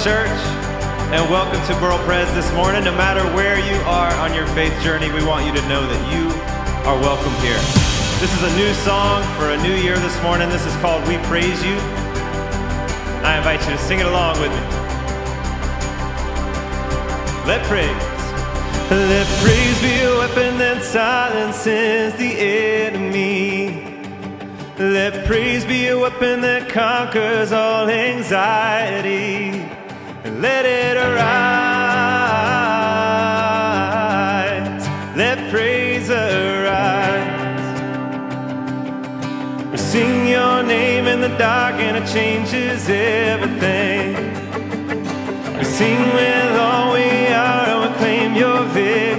Church, and welcome to Burl Pres this morning. No matter where you are on your faith journey, we want you to know that you are welcome here. This is a new song for a new year this morning. This is called We Praise You. I invite you to sing it along with me. Let praise. Let praise be a weapon that silences the enemy. Let praise be a weapon that conquers all anxiety. Let it arise. Let praise arise. We sing your name in the dark and it changes everything. We sing with all we are and we claim your victory.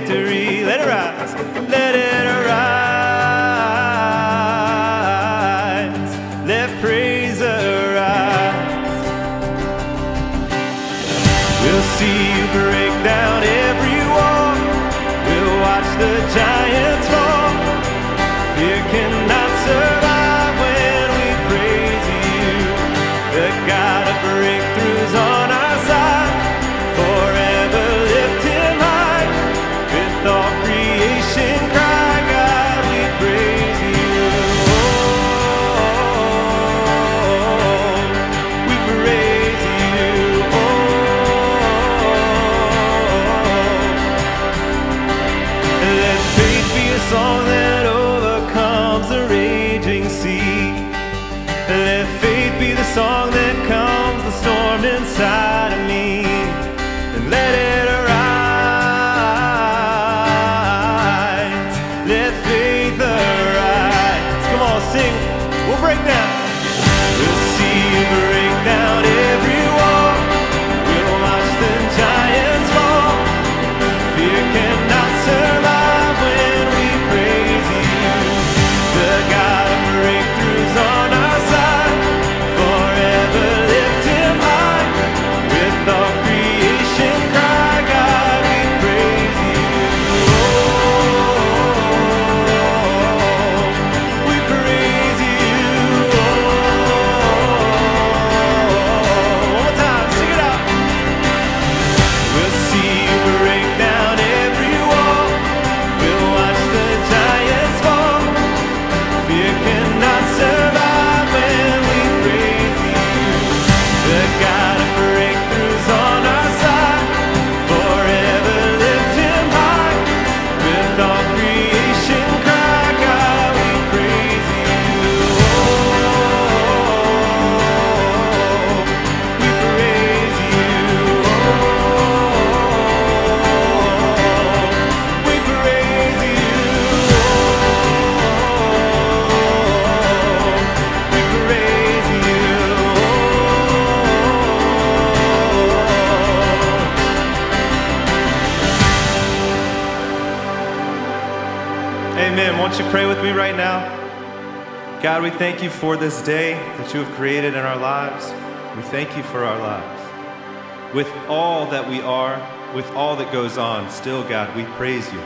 Thank you for this day that you have created in our lives. We thank you for our lives. With all that we are, with all that goes on, still, God, we praise you.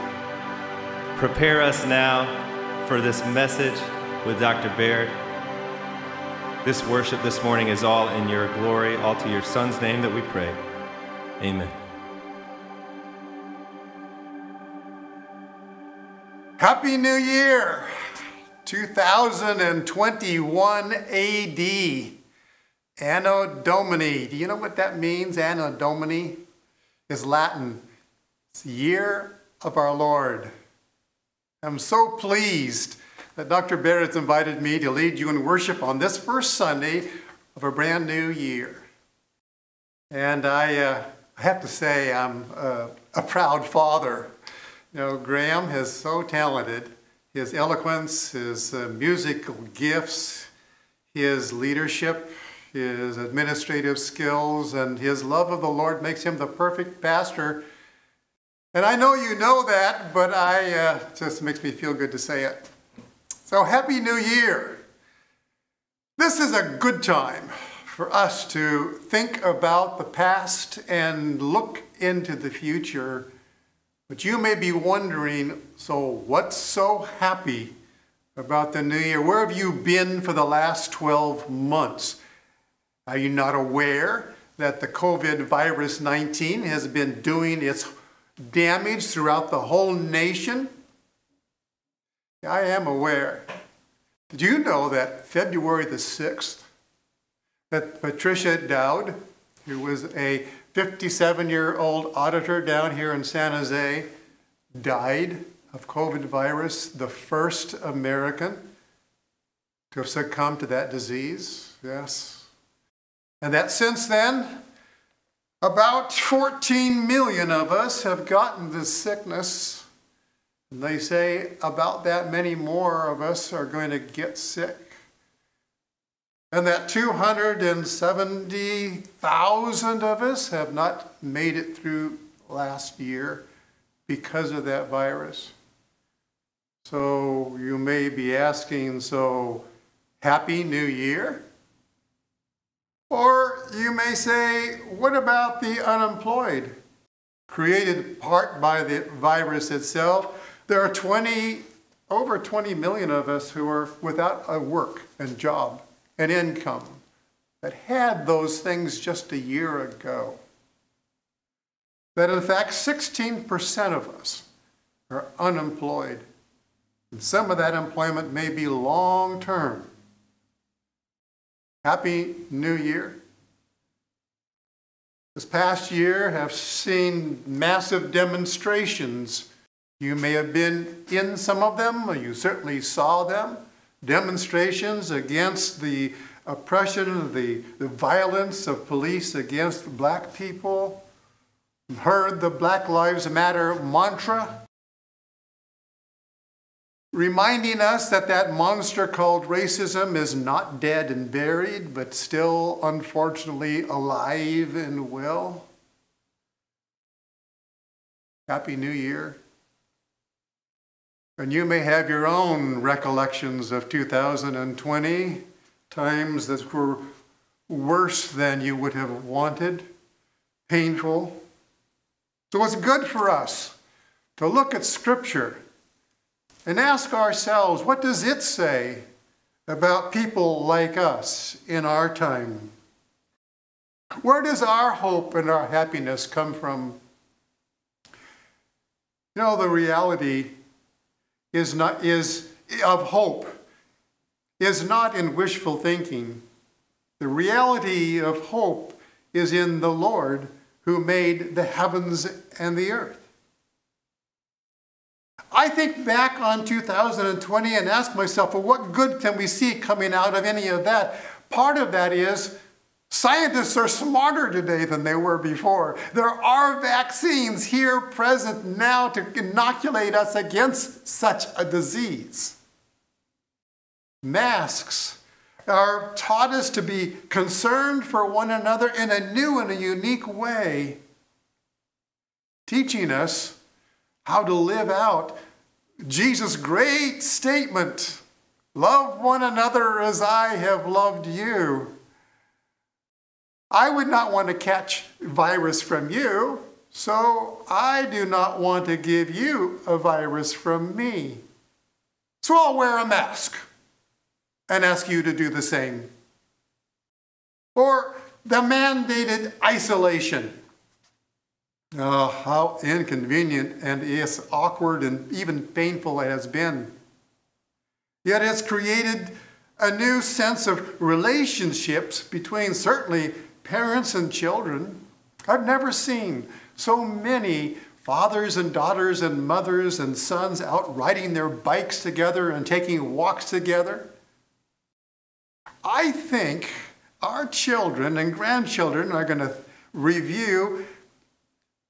Prepare us now for this message with Dr. Baird. This worship this morning is all in your glory, all to your Son's name that we pray. Amen. Happy New Year! 2021 AD. Anno Domini. Do you know what that means? Anno Domini is Latin. It's the year of our Lord. I'm so pleased that Dr. Barrett's invited me to lead you in worship on this first Sunday of a brand new year. And I, uh, I have to say, I'm uh, a proud father. You know, Graham is so talented. His eloquence, his uh, musical gifts, his leadership, his administrative skills, and his love of the Lord makes him the perfect pastor. And I know you know that, but I uh, just makes me feel good to say it. So happy New Year! This is a good time for us to think about the past and look into the future. But you may be wondering, so what's so happy about the new year? Where have you been for the last 12 months? Are you not aware that the COVID virus 19 has been doing its damage throughout the whole nation? I am aware. Did you know that February the 6th, that Patricia Dowd, who was a 57 year old auditor down here in San Jose, died of COVID virus, the first American to have succumbed to that disease? Yes. And that since then, about 14 million of us have gotten this sickness. And they say about that many more of us are going to get sick. And that 270,000 of us have not made it through last year because of that virus. So you may be asking, so Happy New Year? Or you may say, what about the unemployed? Created part by the virus itself, there are 20, over 20 million of us who are without a work and job and income that had those things just a year ago. That in fact, 16% of us are unemployed. And some of that employment may be long term. Happy New Year. This past year have seen massive demonstrations. You may have been in some of them, or you certainly saw them. Demonstrations against the oppression, the, the violence of police against black people. Heard the Black Lives Matter mantra reminding us that that monster called racism is not dead and buried, but still, unfortunately, alive and well. Happy New Year. And you may have your own recollections of 2020, times that were worse than you would have wanted, painful. So it's good for us to look at Scripture and ask ourselves what does it say about people like us in our time? Where does our hope and our happiness come from? You know, the reality is not is of hope is not in wishful thinking. The reality of hope is in the Lord who made the heavens and the earth. I think back on 2020 and ask myself, well, what good can we see coming out of any of that? Part of that is scientists are smarter today than they were before. There are vaccines here present now to inoculate us against such a disease. Masks are taught us to be concerned for one another in a new and a unique way, teaching us how to live out Jesus' great statement love one another as I have loved you. I would not want to catch virus from you, so I do not want to give you a virus from me. So I'll wear a mask and ask you to do the same. Or the mandated isolation. Oh, how inconvenient and yes, awkward and even painful it has been. Yet it's created a new sense of relationships between certainly parents and children. I've never seen so many fathers and daughters and mothers and sons out riding their bikes together and taking walks together. I think our children and grandchildren are going to review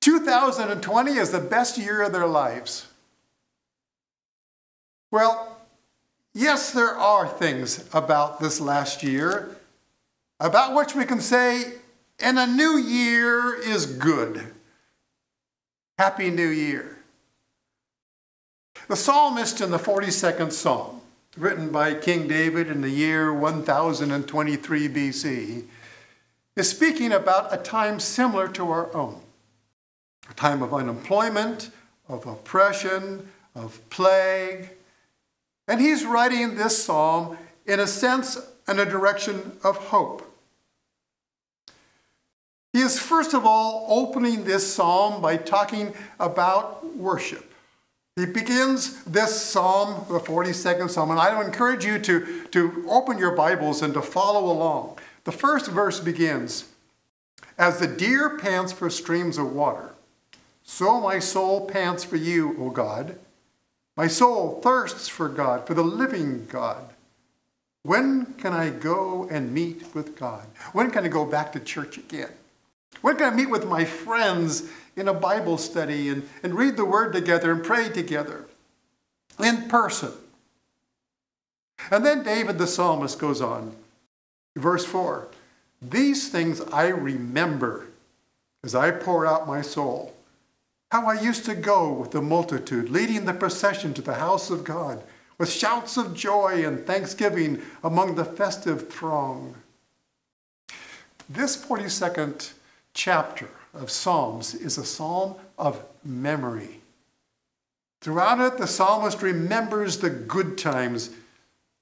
2020 as the best year of their lives. Well, yes, there are things about this last year about which we can say, and a new year is good. Happy New Year. The psalmist in the 42nd Psalm, written by King David in the year 1023 BC, is speaking about a time similar to our own a time of unemployment, of oppression, of plague. And he's writing this psalm in a sense and a direction of hope. He is first of all opening this psalm by talking about worship. He begins this psalm, the 42nd psalm, and I encourage you to, to open your Bibles and to follow along. The first verse begins As the deer pants for streams of water, so my soul pants for you, O God. My soul thirsts for God, for the living God. When can I go and meet with God? When can I go back to church again? When can I meet with my friends in a Bible study and, and read the Word together and pray together in person? And then David the psalmist goes on, verse 4 These things I remember as I pour out my soul. How I used to go with the multitude, leading the procession to the house of God, with shouts of joy and thanksgiving among the festive throng. This 42nd chapter of Psalms is a psalm of memory. Throughout it, the psalmist remembers the good times,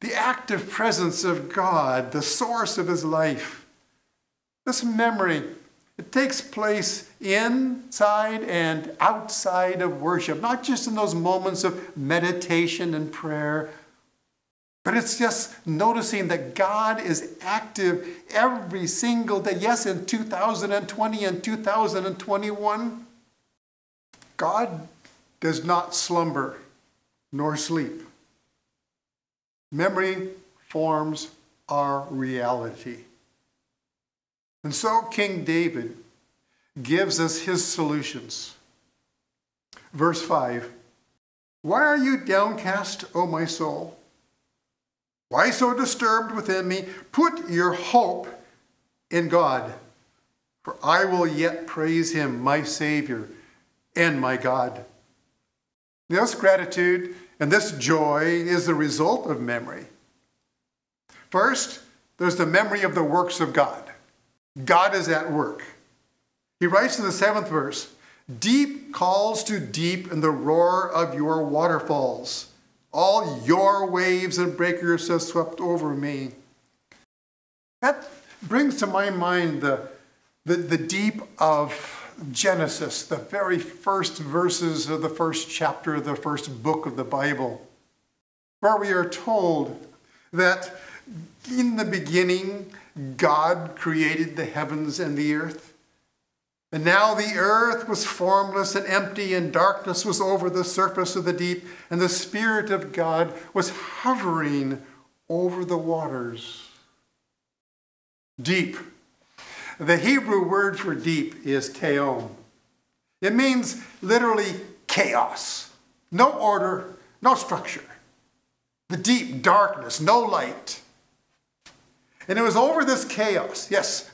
the active presence of God, the source of his life. This memory it takes place inside and outside of worship, not just in those moments of meditation and prayer, but it's just noticing that God is active every single day. Yes, in 2020 and 2021, God does not slumber nor sleep. Memory forms our reality. And so King David gives us his solutions. Verse 5 Why are you downcast, O my soul? Why so disturbed within me? Put your hope in God, for I will yet praise him, my Savior and my God. This gratitude and this joy is the result of memory. First, there's the memory of the works of God. God is at work. He writes in the seventh verse Deep calls to deep in the roar of your waterfalls. All your waves and breakers have swept over me. That brings to my mind the, the, the deep of Genesis, the very first verses of the first chapter of the first book of the Bible, where we are told that in the beginning, God created the heavens and the earth. And now the earth was formless and empty, and darkness was over the surface of the deep, and the Spirit of God was hovering over the waters. Deep. The Hebrew word for deep is tehom. It means literally chaos, no order, no structure. The deep darkness, no light. And it was over this chaos, yes,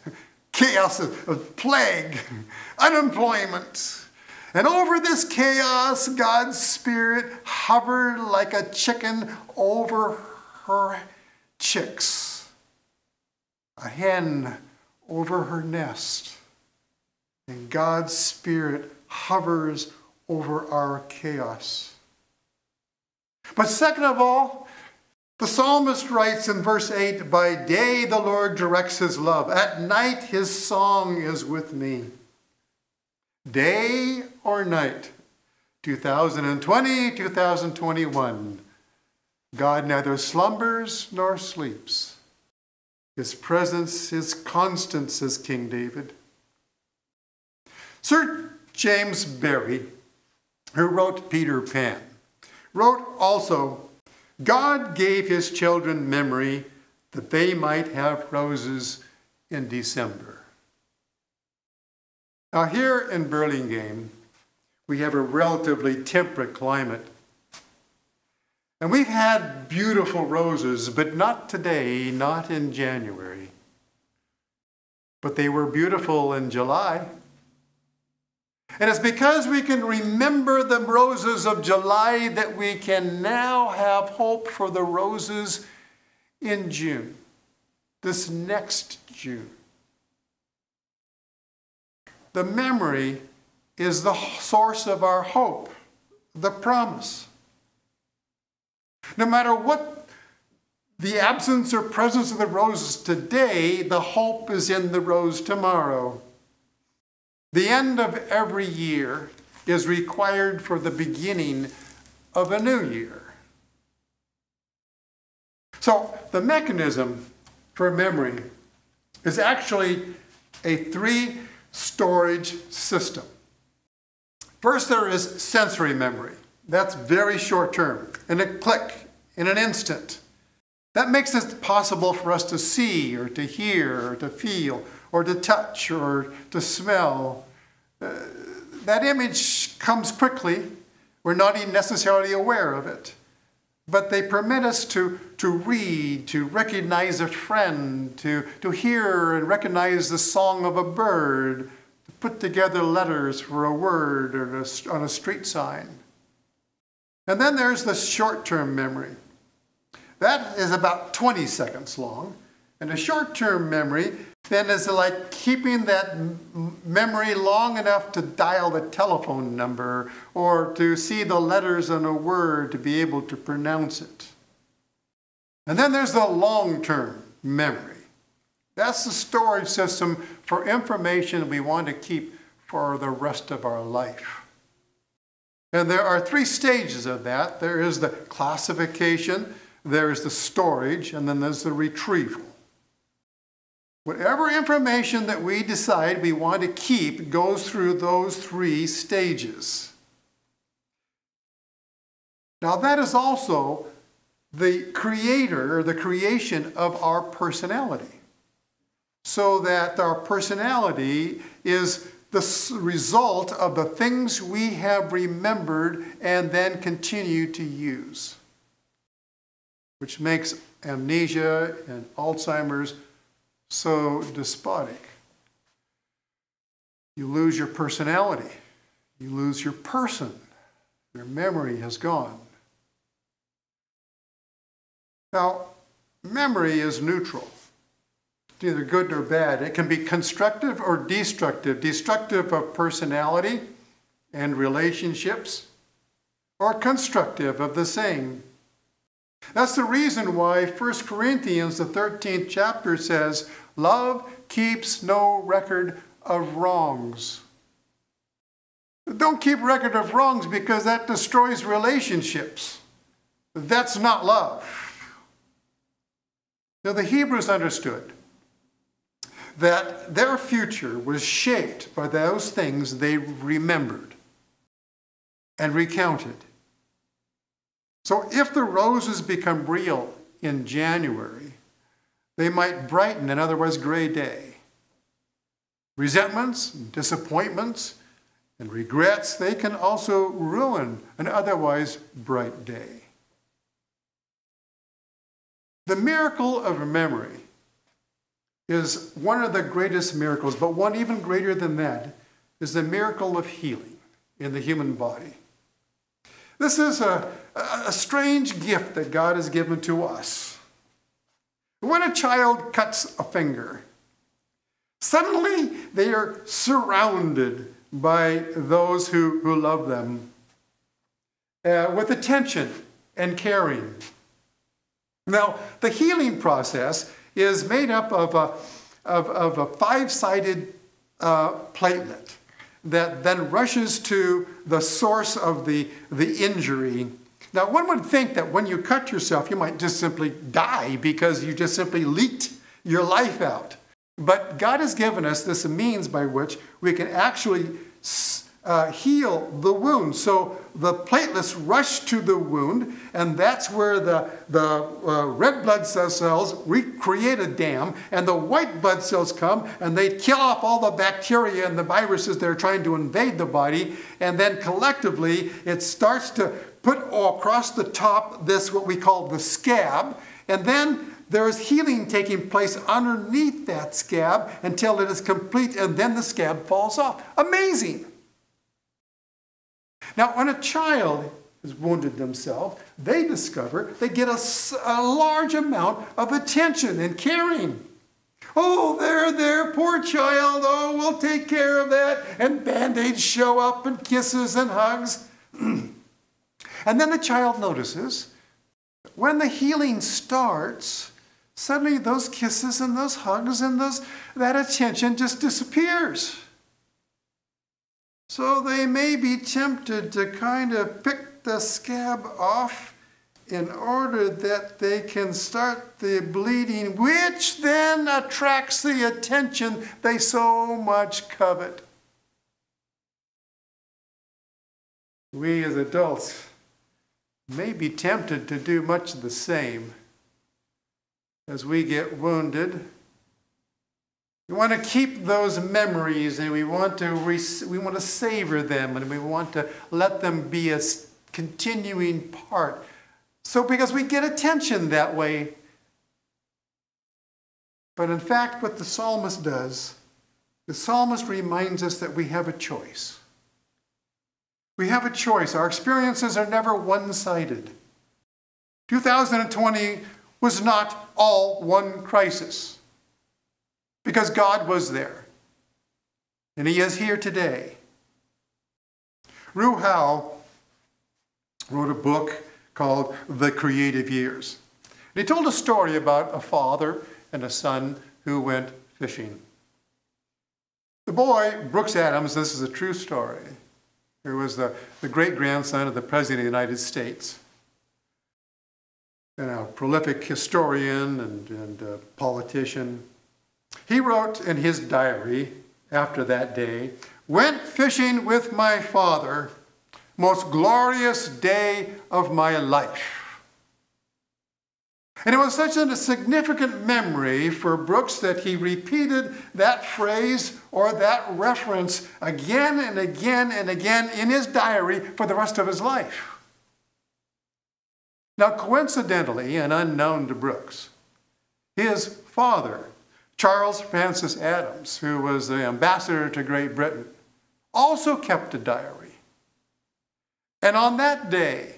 chaos of, of plague, unemployment. And over this chaos, God's Spirit hovered like a chicken over her chicks, a hen over her nest. And God's Spirit hovers over our chaos. But second of all, the psalmist writes in verse 8 By day the Lord directs his love, at night his song is with me. Day or night, 2020, 2021, God neither slumbers nor sleeps. His presence is constant, says King David. Sir James Barrie, who wrote Peter Pan, wrote also God gave his children memory that they might have roses in December. Now, here in Burlingame, we have a relatively temperate climate. And we've had beautiful roses, but not today, not in January. But they were beautiful in July. And it's because we can remember the roses of July that we can now have hope for the roses in June, this next June. The memory is the source of our hope, the promise. No matter what the absence or presence of the roses today, the hope is in the rose tomorrow. The end of every year is required for the beginning of a new year. So the mechanism for memory is actually a three storage system. First, there is sensory memory. That's very short term, in a click, in an instant. That makes it possible for us to see or to hear or to feel or to touch or to smell. Uh, that image comes quickly. We're not even necessarily aware of it. But they permit us to, to read, to recognize a friend, to, to hear and recognize the song of a bird, to put together letters for a word or a, on a street sign. And then there's the short term memory. That is about 20 seconds long. And a short term memory then is like keeping that memory long enough to dial the telephone number or to see the letters on a word to be able to pronounce it. And then there's the long term memory. That's the storage system for information we want to keep for the rest of our life. And there are three stages of that there is the classification, there is the storage, and then there's the retrieval. Whatever information that we decide we want to keep goes through those three stages. Now, that is also the creator, or the creation of our personality. So that our personality is the result of the things we have remembered and then continue to use, which makes amnesia and Alzheimer's so despotic. You lose your personality, you lose your person, your memory has gone. Now, memory is neutral. It's neither good nor bad. It can be constructive or destructive. Destructive of personality and relationships, or constructive of the same. That's the reason why 1 Corinthians, the 13th chapter, says, Love keeps no record of wrongs. Don't keep record of wrongs because that destroys relationships. That's not love. Now, the Hebrews understood that their future was shaped by those things they remembered and recounted. So, if the roses become real in January, they might brighten an otherwise gray day. Resentments, disappointments, and regrets, they can also ruin an otherwise bright day. The miracle of memory is one of the greatest miracles, but one even greater than that is the miracle of healing in the human body. This is a, a strange gift that God has given to us. When a child cuts a finger, suddenly they are surrounded by those who, who love them uh, with attention and caring. Now, the healing process is made up of a, of, of a five sided uh, platelet that then rushes to the source of the, the injury now, one would think that when you cut yourself, you might just simply die because you just simply leaked your life out. But God has given us this means by which we can actually uh, heal the wound. So the platelets rush to the wound, and that's where the, the uh, red blood cells recreate a dam, and the white blood cells come and they kill off all the bacteria and the viruses that are trying to invade the body. And then collectively, it starts to put across the top this, what we call the scab, and then there is healing taking place underneath that scab until it is complete, and then the scab falls off. Amazing! Now, when a child has wounded themselves, they discover they get a, a large amount of attention and caring. Oh, there, there, poor child. Oh, we'll take care of that. And band aids show up and kisses and hugs. And then the child notices when the healing starts, suddenly those kisses and those hugs and those, that attention just disappears. So they may be tempted to kind of pick the scab off in order that they can start the bleeding, which then attracts the attention they so much covet. We as adults may be tempted to do much the same as we get wounded. We want to keep those memories and we want to, we want to savor them and we want to let them be a continuing part. So, because we get attention that way. But in fact, what the psalmist does, the psalmist reminds us that we have a choice. We have a choice. Our experiences are never one sided. 2020 was not all one crisis because God was there. And He is here today. Reuel Howe wrote a book called The Creative Years. And he told a story about a father and a son who went fishing. The boy, Brooks Adams, this is a true story, who was the, the great grandson of the President of the United States and a prolific historian and, and politician. He wrote in his diary after that day, went fishing with my father, most glorious day of my life. And it was such a significant memory for Brooks that he repeated that phrase or that reference again and again and again in his diary for the rest of his life. Now, coincidentally and unknown to Brooks, his father, Charles Francis Adams, who was the ambassador to Great Britain, also kept a diary. And on that day,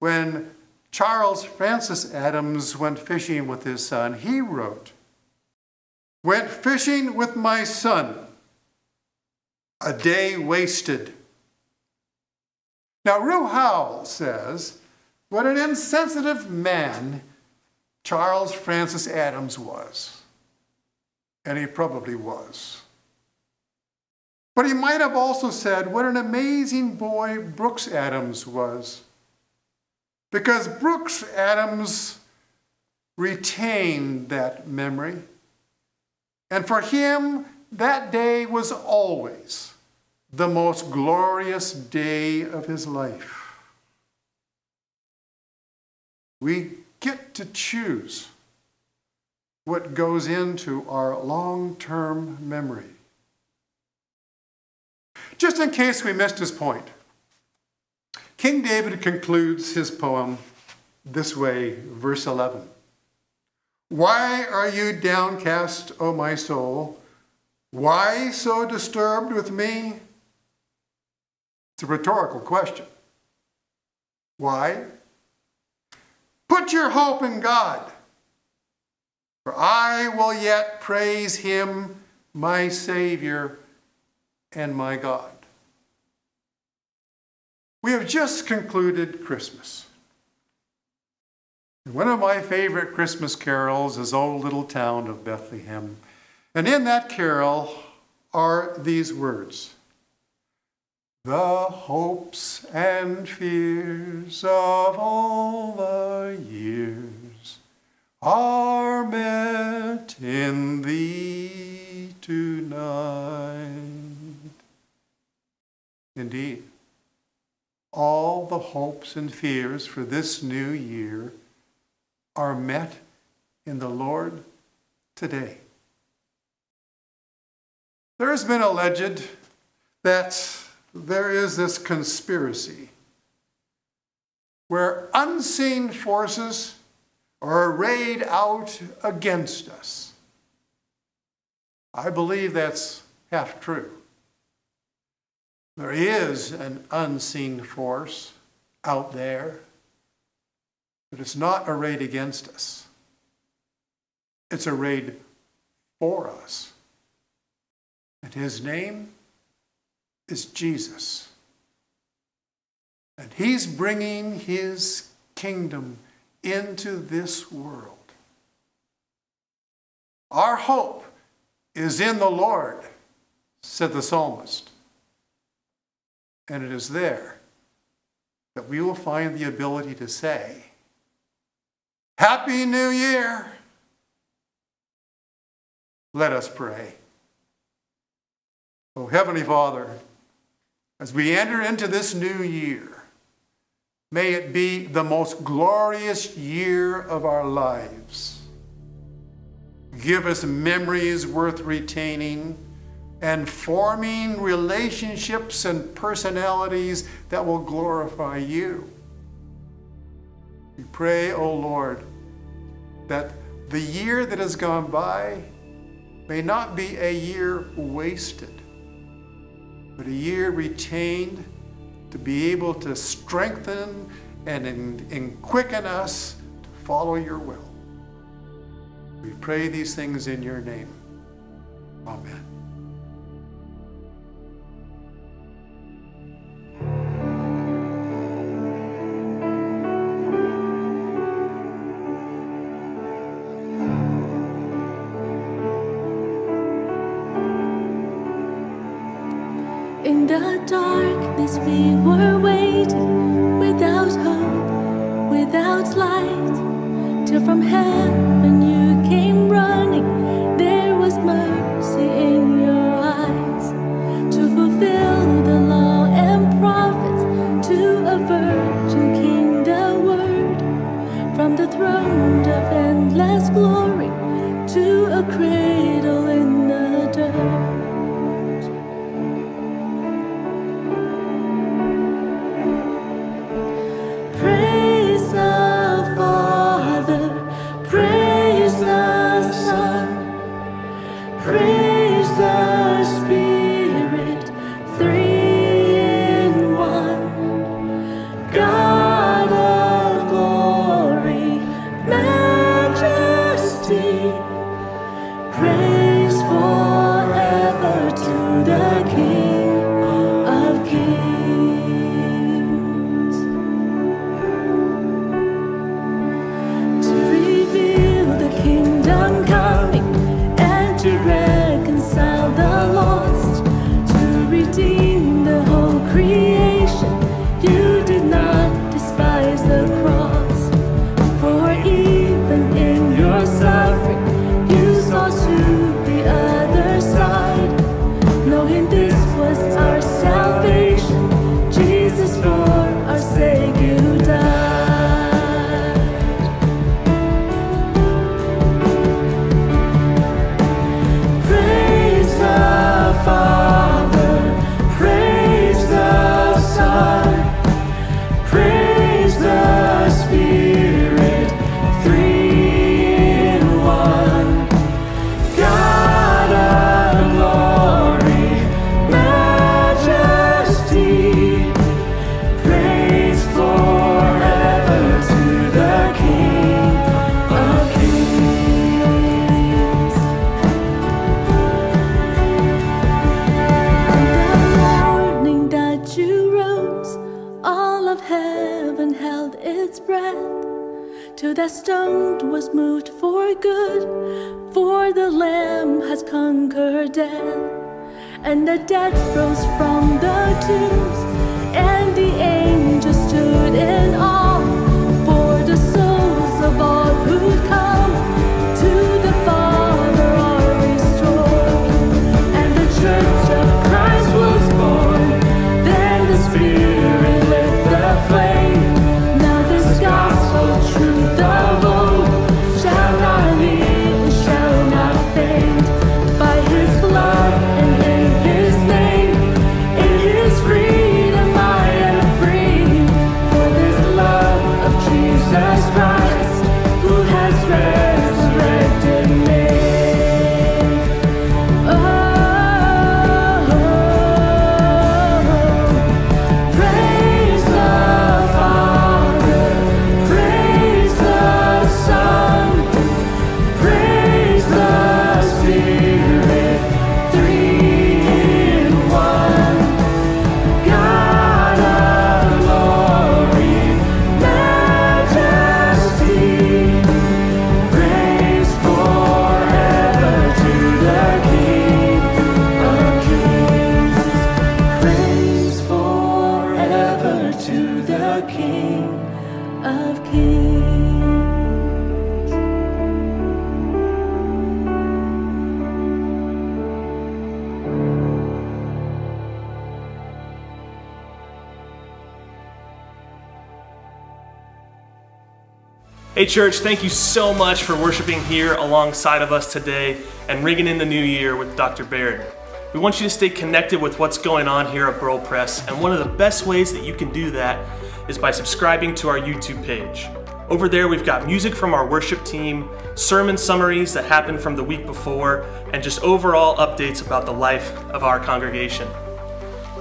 when Charles Francis Adams went fishing with his son, he wrote, Went fishing with my son, a day wasted. Now, Reuel Howe says, What an insensitive man Charles Francis Adams was. And he probably was. But he might have also said, What an amazing boy Brooks Adams was. Because Brooks Adams retained that memory. And for him, that day was always the most glorious day of his life. We get to choose what goes into our long term memory. Just in case we missed his point, King David concludes his poem this way, verse 11. Why are you downcast, O my soul? Why so disturbed with me? It's a rhetorical question. Why? Put your hope in God, for I will yet praise him, my Savior and my God. We have just concluded Christmas. One of my favorite Christmas carols is O Little Town of Bethlehem. And in that carol are these words The hopes and fears of all the years are met in thee tonight. Indeed all the hopes and fears for this new year are met in the Lord today. There has been alleged that there is this conspiracy where unseen forces are arrayed out against us. I believe that's half true. There is an unseen force out there, but it's not arrayed against us. It's arrayed for us. And his name is Jesus. And he's bringing his kingdom into this world. Our hope is in the Lord, said the psalmist. And it is there that we will find the ability to say, Happy New Year! Let us pray. Oh, Heavenly Father, as we enter into this new year, may it be the most glorious year of our lives. Give us memories worth retaining and forming relationships and personalities that will glorify you. We pray, O oh Lord, that the year that has gone by may not be a year wasted, but a year retained to be able to strengthen and, and quicken us to follow your will. We pray these things in your name. Amen. and the dead rose from the tombs, and the angels stood in. Hey, church, thank you so much for worshiping here alongside of us today and ringing in the new year with Dr. Baird. We want you to stay connected with what's going on here at BurlPres, and one of the best ways that you can do that is by subscribing to our YouTube page. Over there, we've got music from our worship team, sermon summaries that happened from the week before, and just overall updates about the life of our congregation.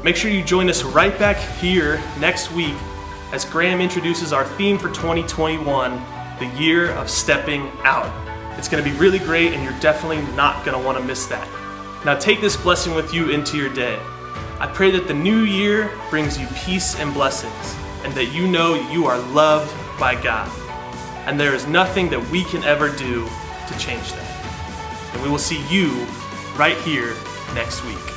Make sure you join us right back here next week as Graham introduces our theme for 2021 the year of stepping out. It's going to be really great, and you're definitely not going to want to miss that. Now, take this blessing with you into your day. I pray that the new year brings you peace and blessings, and that you know you are loved by God. And there is nothing that we can ever do to change that. And we will see you right here next week.